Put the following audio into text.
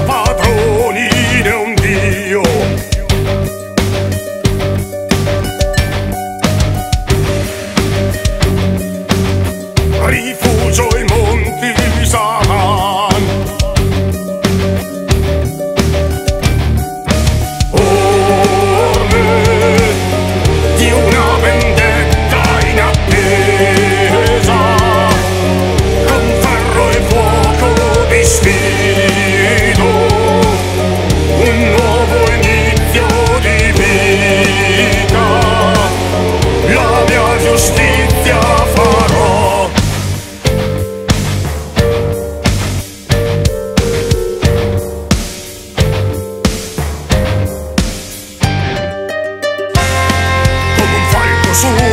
Zapata. Jesús.